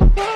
you.